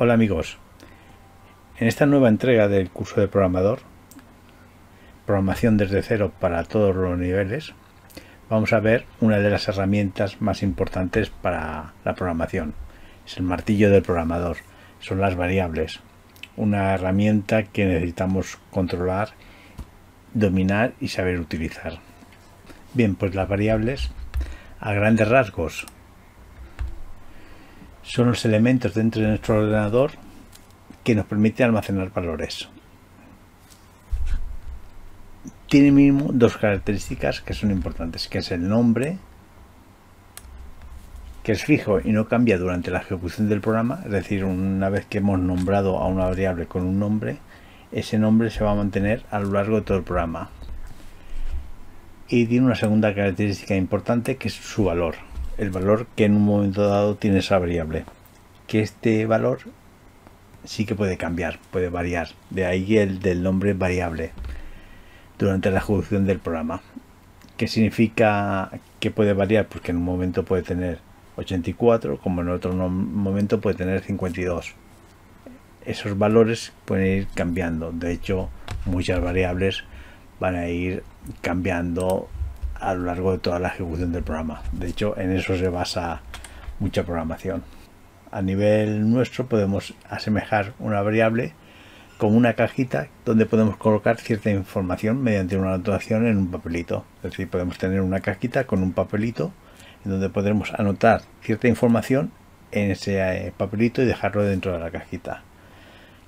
Hola amigos, en esta nueva entrega del curso de programador, programación desde cero para todos los niveles, vamos a ver una de las herramientas más importantes para la programación. Es el martillo del programador, son las variables, una herramienta que necesitamos controlar, dominar y saber utilizar. Bien, pues las variables, a grandes rasgos, son los elementos dentro de nuestro ordenador que nos permiten almacenar valores. Tiene mínimo dos características que son importantes, que es el nombre, que es fijo y no cambia durante la ejecución del programa, es decir, una vez que hemos nombrado a una variable con un nombre, ese nombre se va a mantener a lo largo de todo el programa. Y tiene una segunda característica importante que es su valor el valor que en un momento dado tiene esa variable. Que este valor sí que puede cambiar, puede variar. De ahí el del nombre variable durante la ejecución del programa. ¿Qué significa que puede variar? Porque en un momento puede tener 84, como en otro momento puede tener 52. Esos valores pueden ir cambiando. De hecho, muchas variables van a ir cambiando a lo largo de toda la ejecución del programa. De hecho, en eso se basa mucha programación. A nivel nuestro podemos asemejar una variable como una cajita donde podemos colocar cierta información mediante una anotación en un papelito. Es decir, podemos tener una cajita con un papelito en donde podremos anotar cierta información en ese eh, papelito y dejarlo dentro de la cajita.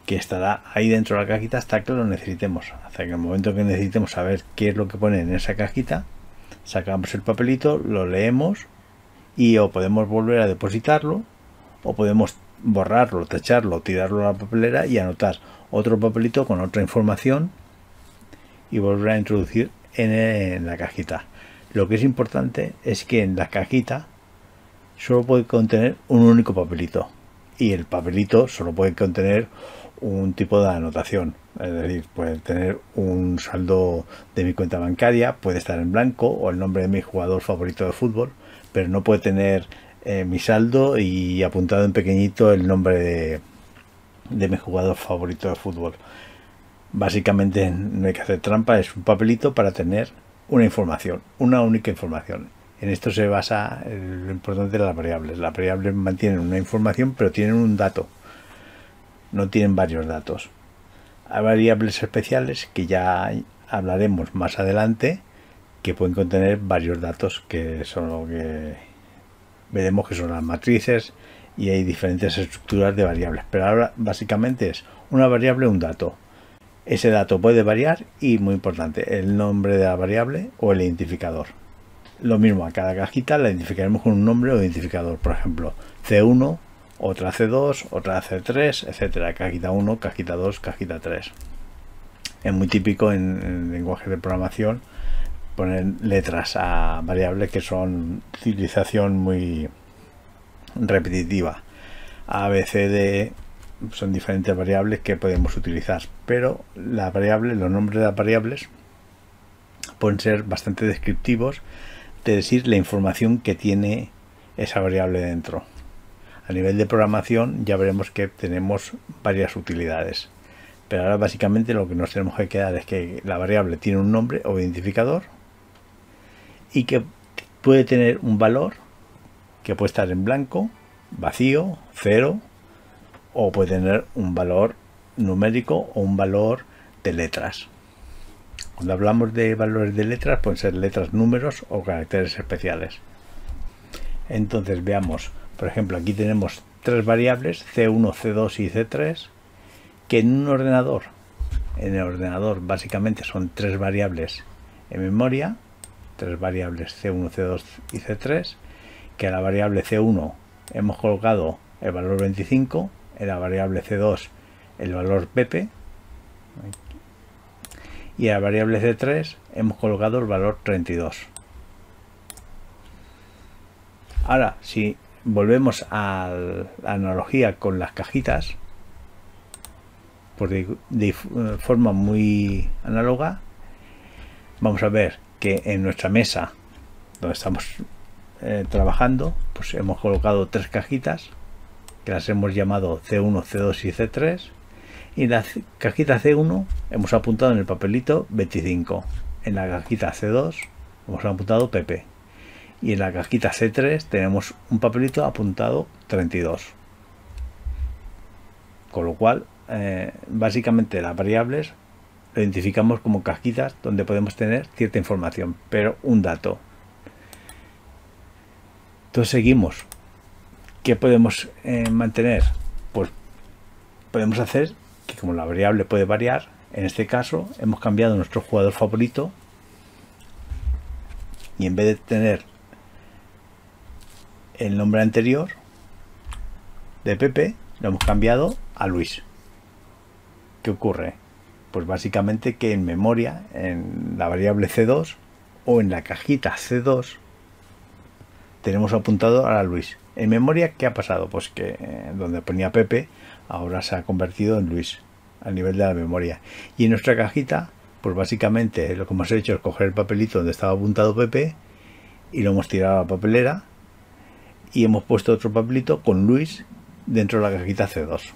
Que estará ahí dentro de la cajita hasta que lo necesitemos. Hasta que el momento que necesitemos saber qué es lo que pone en esa cajita, sacamos el papelito, lo leemos y o podemos volver a depositarlo o podemos borrarlo, tacharlo, tirarlo a la papelera y anotar otro papelito con otra información y volver a introducir en, la cajita. Lo que es importante es que en la cajita solo puede contener un único papelito y el papelito solo puede contener un tipo de anotación. Es decir, puede tener un saldo de mi cuenta bancaria, puede estar en blanco o el nombre de mi jugador favorito de fútbol, pero no puede tener eh, mi saldo y apuntado en pequeñito el nombre de, de mi jugador favorito de fútbol. Básicamente no hay que hacer trampa, es un papelito para tener una información, una única información. En esto se basa lo importante de las variables. Las variables mantienen una información, pero tienen un dato no tienen varios datos. Hay variables especiales que ya hablaremos más adelante que pueden contener varios datos que son lo que veremos que son las matrices y hay diferentes estructuras de variables. Pero ahora básicamente es una variable un dato. Ese dato puede variar y muy importante el nombre de la variable o el identificador. Lo mismo a cada cajita la identificaremos con un nombre o identificador. Por ejemplo, C1 otra C2, otra C3, etcétera, cajita 1, cajita 2, cajita 3. Es muy típico en, lenguaje de programación poner letras a variables que son utilización muy repetitiva. A, B, C, D son diferentes variables que podemos utilizar, pero la variable, los nombres de las variables pueden ser bastante descriptivos de decir la información que tiene esa variable dentro. A nivel de programación ya veremos que tenemos varias utilidades. Pero ahora básicamente lo que nos tenemos que quedar es que la variable tiene un nombre o identificador y que puede tener un valor que puede estar en blanco, vacío, cero o puede tener un valor numérico o un valor de letras. Cuando hablamos de valores de letras pueden ser letras, números o caracteres especiales. Entonces veamos por ejemplo, aquí tenemos tres variables, C1, C2 y C3, que en un ordenador, en el ordenador básicamente son tres variables en memoria, tres variables C1, C2 y C3, que a la variable C1 hemos colocado el valor 25, en la variable C2 el valor PP, y a la variable C3 hemos colocado el valor 32. Ahora, si volvemos a la analogía con las cajitas, pues de, forma muy análoga, vamos a ver que en nuestra mesa donde estamos eh, trabajando, pues hemos colocado tres cajitas que las hemos llamado C1, C2 y C3. Y en la cajita C1 hemos apuntado en el papelito 25. En la cajita C2 hemos apuntado PP. Y en la cajita C3 tenemos un papelito apuntado 32. Con lo cual, eh, básicamente las variables lo identificamos como cajitas donde podemos tener cierta información, pero un dato. Entonces seguimos. ¿Qué podemos eh, mantener? Pues podemos hacer como la variable puede variar, en este caso hemos cambiado nuestro jugador favorito y en vez de tener el nombre anterior de Pepe, lo hemos cambiado a Luis. ¿Qué ocurre? Pues básicamente que en memoria, en la variable C2 o en la cajita C2, tenemos apuntado a Luis. En memoria, ¿qué ha pasado? Pues que eh, donde ponía Pepe, ahora se ha convertido en Luis, a nivel de la memoria. Y en nuestra cajita, pues básicamente lo que hemos hecho es coger el papelito donde estaba apuntado Pepe y lo hemos tirado a la papelera y hemos puesto otro papelito con Luis dentro de la cajita C2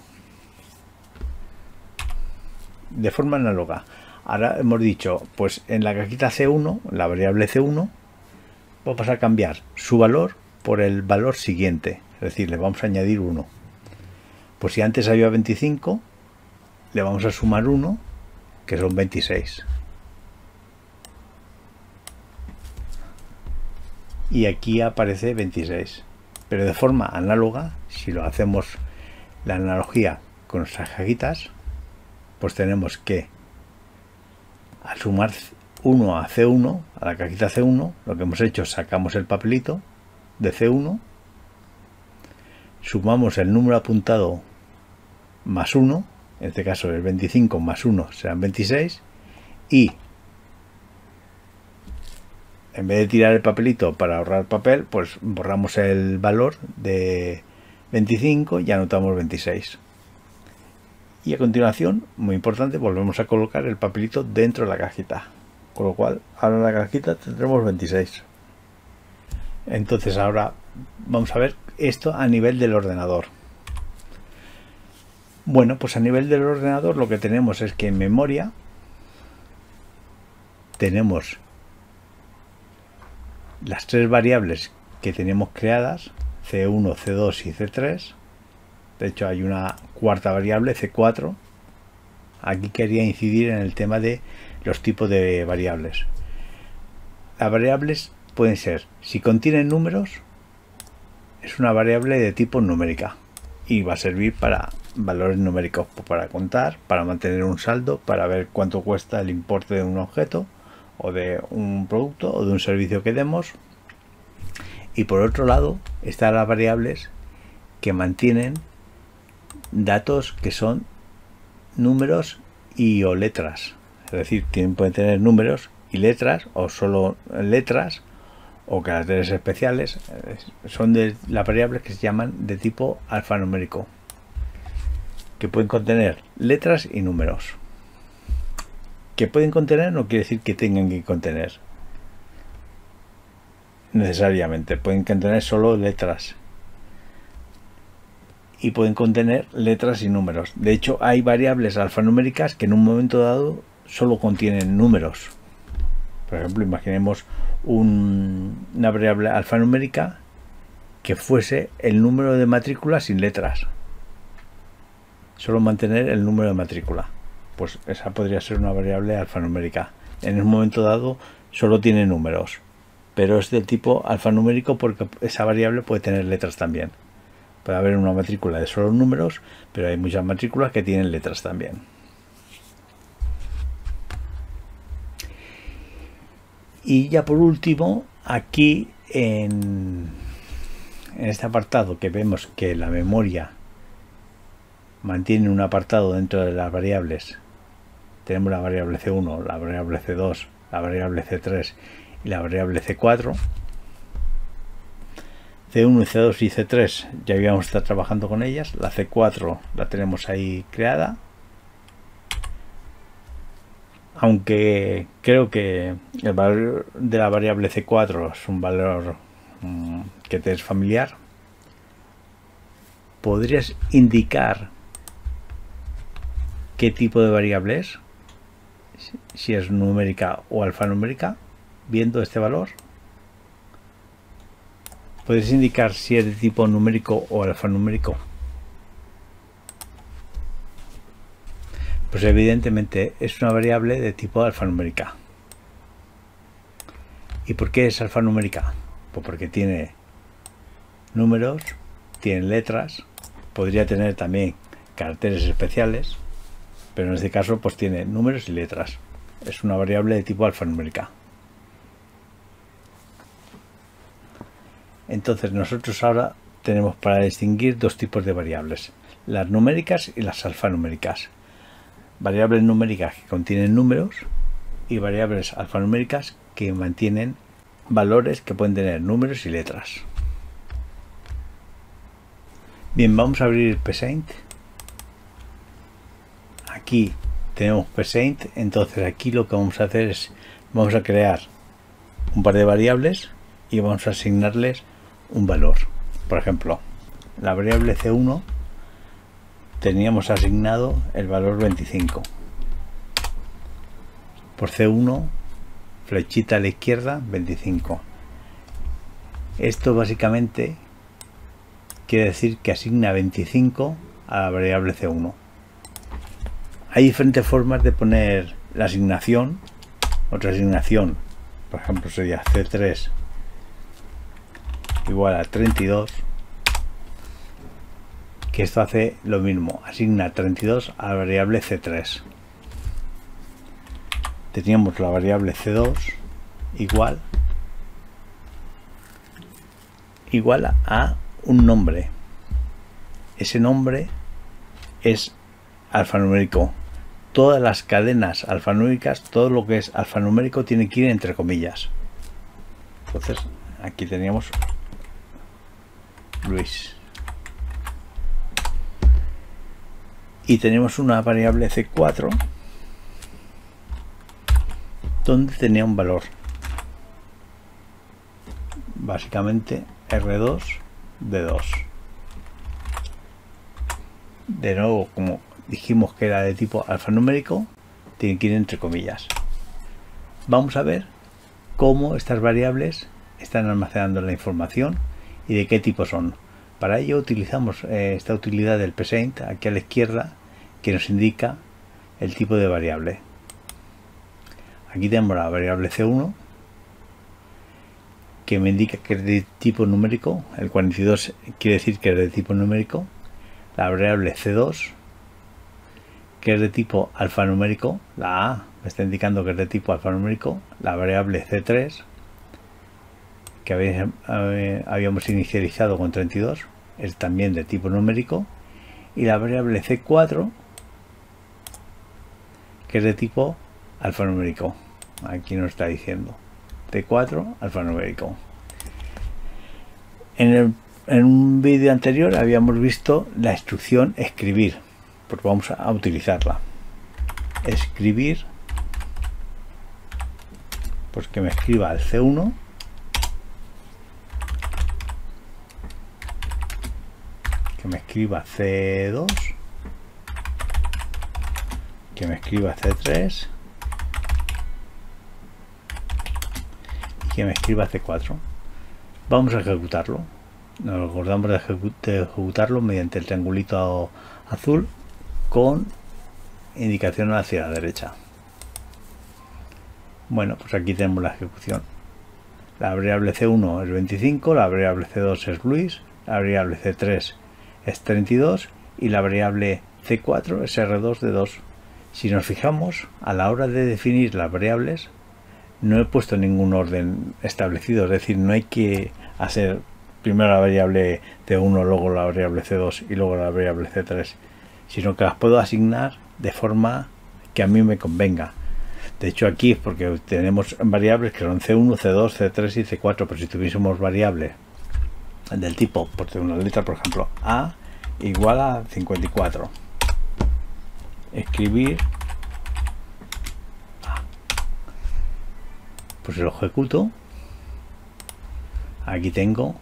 de forma análoga. Ahora hemos dicho, pues en la cajita C1, la variable C1, vamos a cambiar su valor por el valor siguiente. Es decir, le vamos a añadir 1. Pues si antes había 25, le vamos a sumar 1, que son 26. Y aquí aparece 26. Pero de forma análoga, si lo hacemos la analogía con nuestras cajitas, pues tenemos que al sumar 1 a C1, a la cajita C1, lo que hemos hecho es sacamos el papelito de C1, sumamos el número apuntado más 1, en este caso el 25 más 1 serán 26, y en vez de tirar el papelito para ahorrar papel, pues borramos el valor de 25 y anotamos 26 y a continuación, muy importante, volvemos a colocar el papelito dentro de la cajita. Con lo cual, ahora en la cajita tendremos 26. Entonces ahora vamos a ver esto a nivel del ordenador. Bueno, pues a nivel del ordenador lo que tenemos es que en memoria tenemos las tres variables que tenemos creadas, C1, C2 y C3 de hecho hay una cuarta variable, C4. Aquí quería incidir en el tema de los tipos de variables. Las variables pueden ser, si contienen números, es una variable de tipo numérica y va a servir para valores numéricos, para contar, para mantener un saldo, para ver cuánto cuesta el importe de un objeto o de un producto o de un servicio que demos. Y por otro lado están las variables que mantienen datos que son números y o letras. Es decir, pueden tener números y letras o solo letras o caracteres especiales. Son de las variables que se llaman de tipo alfanumérico, que pueden contener letras y números. Que pueden contener no quiere decir que tengan que contener necesariamente. Pueden contener solo letras y pueden contener letras y números. De hecho, hay variables alfanuméricas que en un momento dado solo contienen números. Por ejemplo, imaginemos una variable alfanumérica que fuese el número de matrícula sin letras. Solo mantener el número de matrícula. Pues esa podría ser una variable alfanumérica. En un momento dado solo tiene números. Pero es del tipo alfanumérico porque esa variable puede tener letras también. Puede haber una matrícula de solo números, pero hay muchas matrículas que tienen letras también. Y ya por último, aquí en, en este apartado que vemos que la memoria mantiene un apartado dentro de las variables. Tenemos la variable C1, la variable C2, la variable C3 y la variable C4 C1, C2 y C3 ya habíamos estado trabajando con ellas. La C4 la tenemos ahí creada. Aunque creo que el valor de la variable C4 es un valor mm, que te es familiar. ¿podrías indicar qué tipo de variable es? Si es numérica o alfanumérica, viendo este valor. ¿Puedes indicar si es de tipo numérico o alfanumérico? Pues evidentemente es una variable de tipo alfanumérica. ¿Y por qué es alfanumérica? Pues porque tiene números, tiene letras, podría tener también caracteres especiales, pero en este caso pues tiene números y letras. Es una variable de tipo alfanumérica. Entonces nosotros ahora tenemos para distinguir dos tipos de variables, las numéricas y las alfanuméricas variables numéricas que contienen números y variables alfanuméricas que mantienen valores que pueden tener números y letras. Bien, vamos a abrir Paint. Aquí tenemos Paint, entonces aquí lo que vamos a hacer es vamos a crear un par de variables y vamos a asignarles un valor. Por ejemplo, la variable C1 teníamos asignado el valor 25 por C1 flechita a la izquierda 25 esto básicamente quiere decir que asigna 25 a la variable C1 hay diferentes formas de poner la asignación otra asignación por ejemplo sería C3 igual a 32 que esto hace lo mismo, asigna 32 a la variable C3. Teníamos la variable C2 igual igual a un nombre. Ese nombre es alfanumérico. Todas las cadenas alfanuméricas, todo lo que es alfanumérico tiene que ir entre comillas. Entonces, aquí teníamos Luis. y tenemos una variable c4 donde tenía un valor básicamente r2 de 2 de nuevo como dijimos que era de tipo alfanumérico tiene que ir entre comillas. Vamos a ver cómo estas variables están almacenando la información y de qué tipo son. Para ello utilizamos eh, esta utilidad del present aquí a la izquierda que nos indica el tipo de variable. Aquí tenemos la variable C1 que me indica que es de tipo numérico, el 42 quiere decir que es de tipo numérico, la variable C2 que es de tipo alfanumérico, la A me está indicando que es de tipo alfanumérico, la variable C3 que habíamos inicializado con 32 es también de tipo numérico y la variable C4 que es de tipo alfanumérico. Aquí nos está diciendo C4 alfanumérico. En, en un vídeo anterior habíamos visto la instrucción escribir vamos a utilizarla. Escribir pues que me escriba el C1 me escriba C2 que me escriba C3 y que me escriba C4 vamos a ejecutarlo. Nos acordamos de, ejecutarlo mediante el triangulito azul con indicación hacia la derecha. Bueno pues aquí tenemos la ejecución. La variable C1 es 25 la variable C2 es Luis la variable C3 es 32 y la variable C4 es R2 de 2. Si nos fijamos, a la hora de definir las variables, no he puesto ningún orden establecido, es decir, no hay que hacer primero la variable C1, luego la variable C2 y luego la variable C3, sino que las puedo asignar de forma que a mí me convenga. De hecho aquí es porque tenemos variables que son C1, C2, C3 y C4, pero si tuviésemos variables del tipo, por una letra, por ejemplo, A igual a 54. Escribir. Pues lo ejecuto. Aquí tengo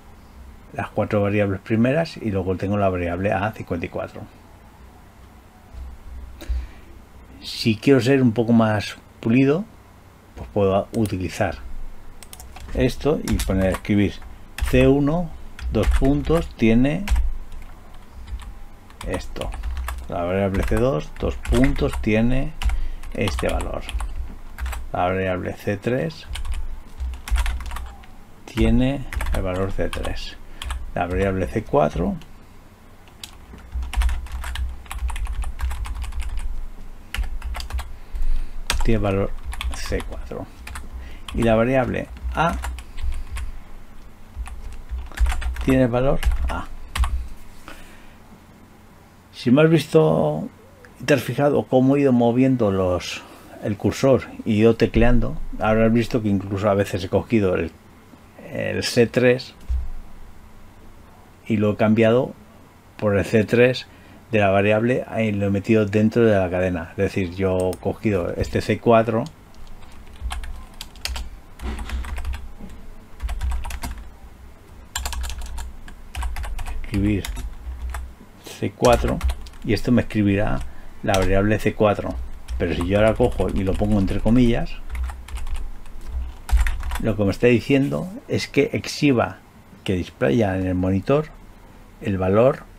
las cuatro variables primeras y luego tengo la variable A54. Si quiero ser un poco más pulido, pues puedo utilizar esto y poner escribir C1 dos puntos tiene esto. La variable C2 dos puntos tiene este valor. La variable C3 tiene el valor C3 la variable C4 tiene valor C4 y la variable A tiene valor A. Si me has visto y te has fijado cómo he ido moviendo los el cursor y ido tecleando, habrás visto que incluso a veces he cogido el, el C3 y lo he cambiado por el C3 de la variable y lo he metido dentro de la cadena. Es decir, yo he cogido este C4 escribir C4 y esto me escribirá la variable C4 pero si yo ahora cojo y lo pongo entre comillas lo que me está diciendo es que exhiba que displaya en el monitor el valor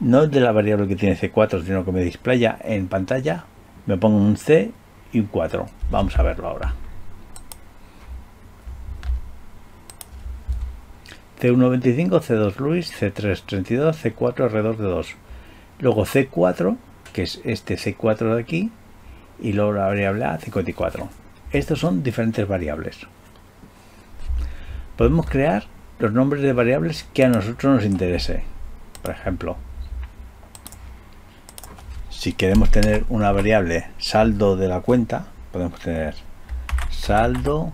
no de la variable que tiene C4 sino que me displaya en pantalla me pongo un C y un 4 vamos a verlo ahora C125, C2 Luis, C3 32, C4 R2 de 2. Luego C4, que es este C4 de aquí, y luego la variable A, 54. Estos son diferentes variables. Podemos crear los nombres de variables que a nosotros nos interese. Por ejemplo, si queremos tener una variable saldo de la cuenta, podemos tener saldo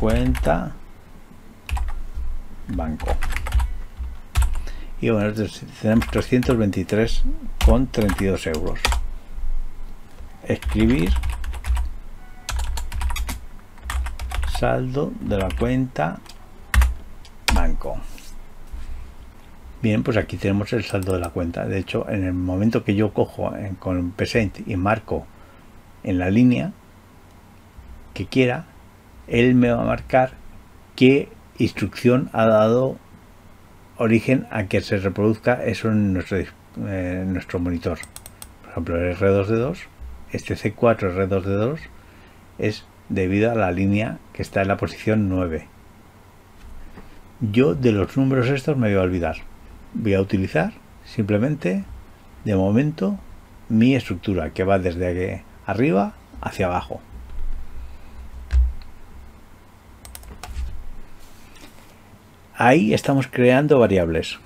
cuenta banco. Y bueno, tenemos 323 con 32 euros. Escribir saldo de la cuenta banco. Bien, pues aquí tenemos el saldo de la cuenta. De hecho, en el momento que yo cojo con Present y marco en la línea que quiera, él me va a marcar que instrucción ha dado origen a que se reproduzca eso en nuestro, eh, nuestro monitor. Por ejemplo, el R2D2, este C4 R2D2 es debido a la línea que está en la posición 9. Yo de los números estos me voy a olvidar. Voy a utilizar simplemente de momento mi estructura que va desde arriba hacia abajo. ahí estamos creando variables.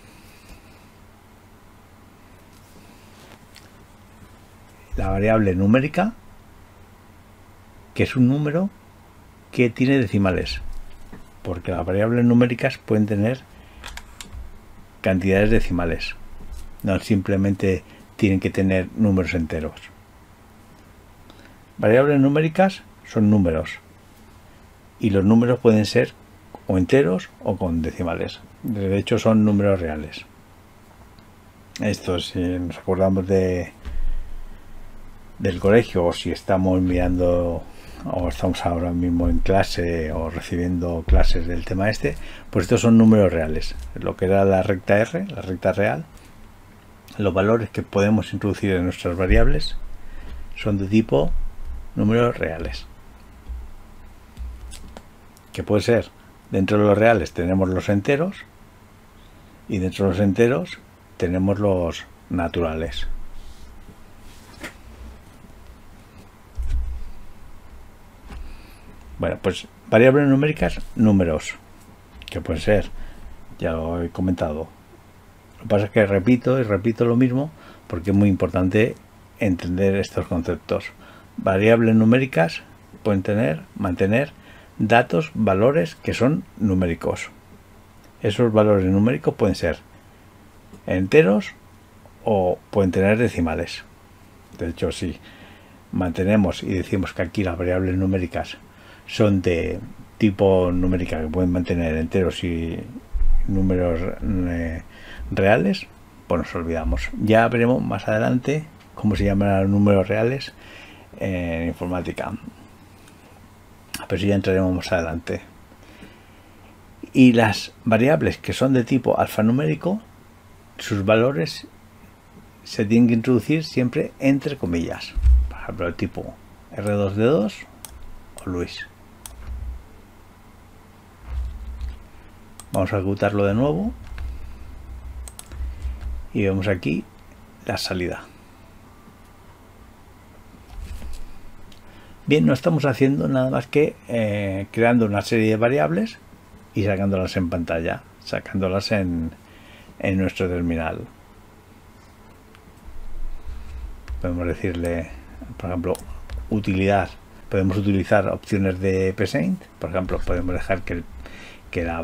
La variable numérica, que es un número que tiene decimales, porque las variables numéricas pueden tener cantidades decimales, no simplemente tienen que tener números enteros. Variables numéricas son números y los números pueden ser o enteros o con decimales. De hecho son números reales. Esto si nos acordamos de del colegio o si estamos mirando o estamos ahora mismo en clase o recibiendo clases del tema este, pues estos son números reales. Lo que era la recta R, la recta real, los valores que podemos introducir en nuestras variables son de tipo números reales. Que puede ser Dentro de los reales tenemos los enteros y dentro de los enteros tenemos los naturales. Bueno, pues variables numéricas, números, que pueden ser, ya lo he comentado. Lo que pasa es que repito y repito lo mismo porque es muy importante entender estos conceptos. Variables numéricas pueden tener, mantener datos, valores que son numéricos. Esos valores numéricos pueden ser enteros o pueden tener decimales. De hecho, si mantenemos y decimos que aquí las variables numéricas son de tipo numérica que pueden mantener enteros y números eh, reales, pues nos olvidamos. Ya veremos más adelante cómo se llaman los números reales en informática. Pero si ya entraremos más adelante. Y las variables que son de tipo alfanumérico, sus valores se tienen que introducir siempre entre comillas. Por ejemplo, el tipo R2D2 o Luis. Vamos a ejecutarlo de nuevo. Y vemos aquí la salida. Bien, no estamos haciendo nada más que eh, creando una serie de variables y sacándolas en pantalla, sacándolas en, en nuestro terminal. Podemos decirle, por ejemplo, utilidad. Podemos utilizar opciones de present. Por ejemplo, podemos dejar que el, que la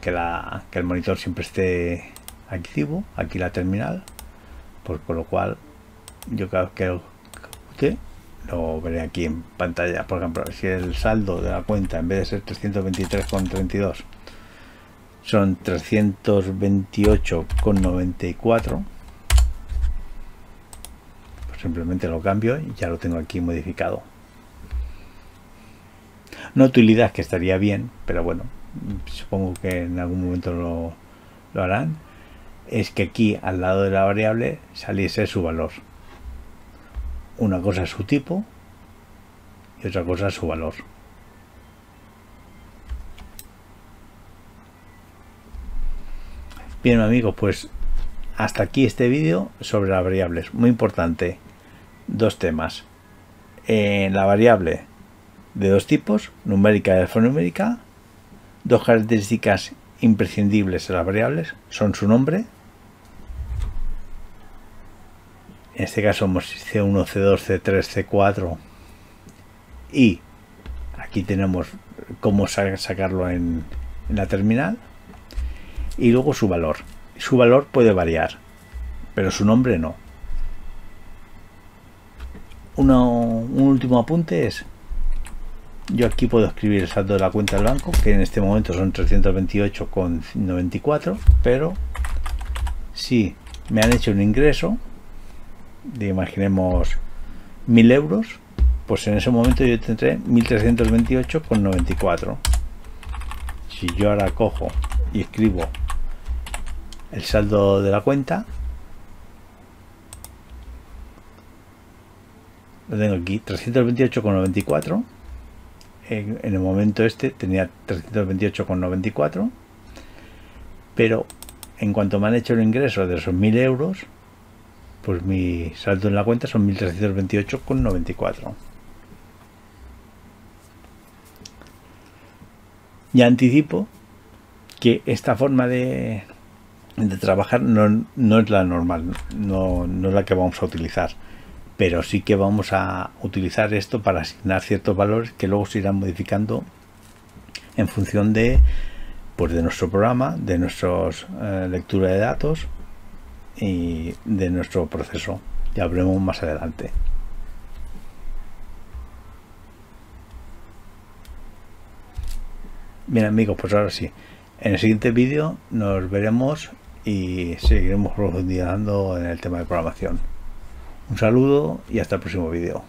que, la, que el monitor siempre esté activo, aquí la terminal. Por, lo cual, yo vez que lo lo veré aquí en pantalla. Por ejemplo, si el saldo de la cuenta en vez de ser 323,32 son 328,94 pues simplemente lo cambio y ya lo tengo aquí modificado no utilidad que estaría bien pero bueno supongo que en algún momento lo, harán es que aquí al lado de la variable saliese su valor una cosa es su tipo y otra cosa es su valor Bien amigos, pues hasta aquí este vídeo sobre las variables. Muy importante, dos temas. En la variable de dos tipos, numérica y alfanumérica, dos características imprescindibles de las variables son su nombre. En este caso somos C1, C2, C3, C4 y aquí tenemos cómo sacarlo en la terminal y luego su valor. Su valor puede variar, pero su nombre no. un último apunte es, yo aquí puedo escribir el saldo de la cuenta del banco, que en este momento son 328,94, pero si me han hecho un ingreso de imaginemos 1000 euros, pues en ese momento yo tendré 1328,94. Si yo ahora cojo y escribo el saldo de la cuenta lo tengo aquí 328,94 en, el momento este tenía 328,94 pero en cuanto me han hecho el ingreso de esos 1000 euros pues mi saldo en la cuenta son 1328,94 ya anticipo que esta forma de de trabajar no, no es la normal, no, no, es la que vamos a utilizar, pero sí que vamos a utilizar esto para asignar ciertos valores que luego se irán modificando en función de, pues de nuestro programa, de nuestra eh, lectura de datos y de nuestro proceso. Ya veremos más adelante. Bien amigos, pues ahora sí. En el siguiente vídeo nos veremos y seguiremos profundizando en el tema de programación. Un saludo y hasta el próximo vídeo.